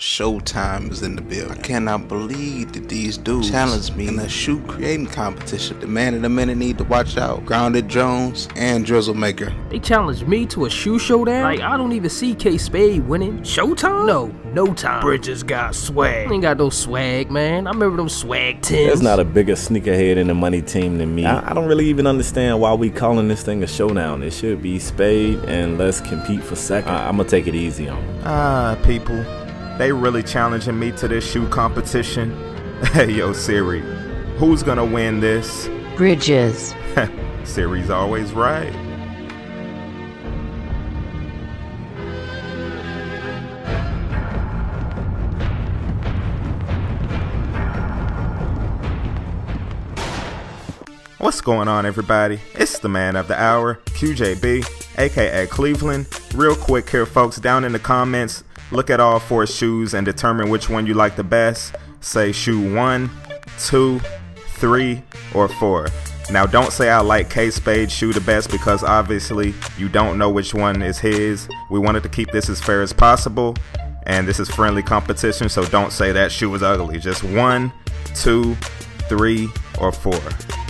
Showtime is in the building. I cannot believe that these dudes challenged me in a shoe creating competition. The man in the minute need to watch out. Grounded Jones and Drizzle Maker. They challenged me to a shoe showdown? Like, I don't even see K Spade winning. Showtime? No, no time. Bridges got swag. I ain't got no swag, man. I remember them swag tins. There's not a bigger sneakerhead in the money team than me. I, I don't really even understand why we calling this thing a showdown. It should be Spade and let's compete for second. I, I'm gonna take it easy on 'em. Ah, people. They really challenging me to this shoe competition. Hey, yo, Siri. Who's gonna win this? Bridges. Siri's always right. What's going on, everybody? It's the man of the hour, QJB, aka Cleveland. Real quick here, folks, down in the comments, look at all four shoes and determine which one you like the best. Say shoe one, two, three, or four. Now, don't say I like K Spade shoe the best because obviously you don't know which one is his. We wanted to keep this as fair as possible, and this is friendly competition, so don't say that shoe is ugly. Just one, two, three, or four.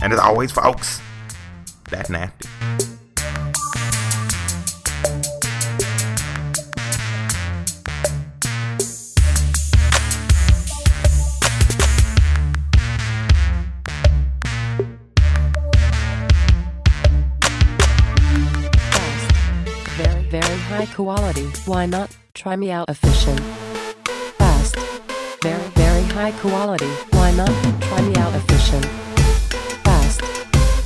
And as always, folks, that nasty. Very, high quality. Why not try me out efficient? Fast. Very, very high quality. Why not try me out efficient? Fast.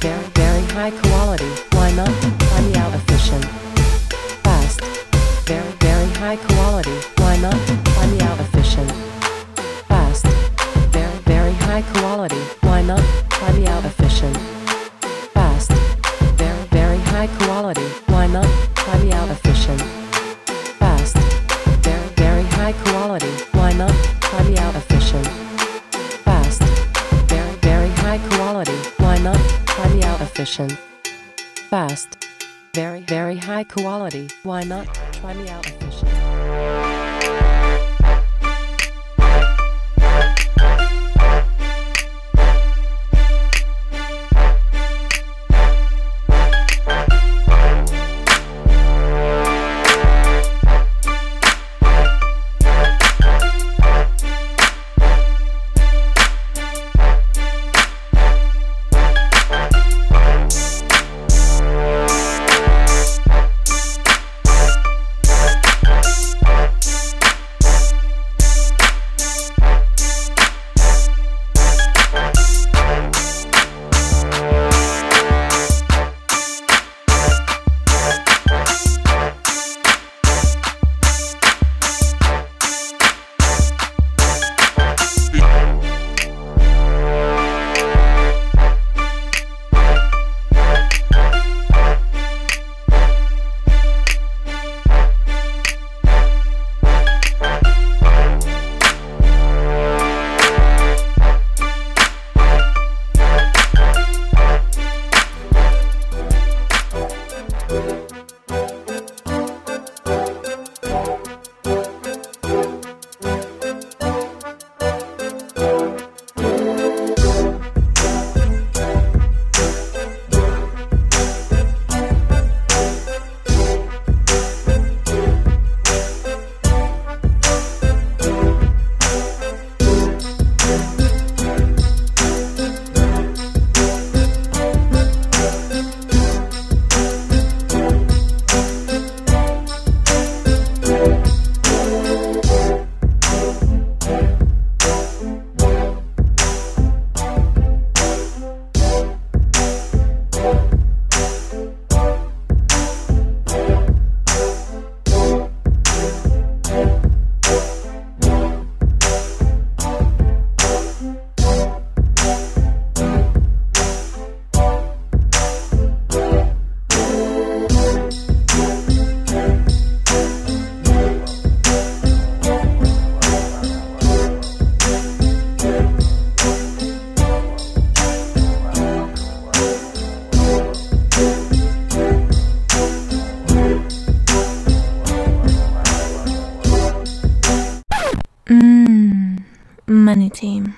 Very, very high quality. Why not try me out efficient? Fast. Very, very high quality. Why not try me out efficient? Fast. Very, very high quality. Fast. Very, very high quality. Why not try me out Bye. Money team.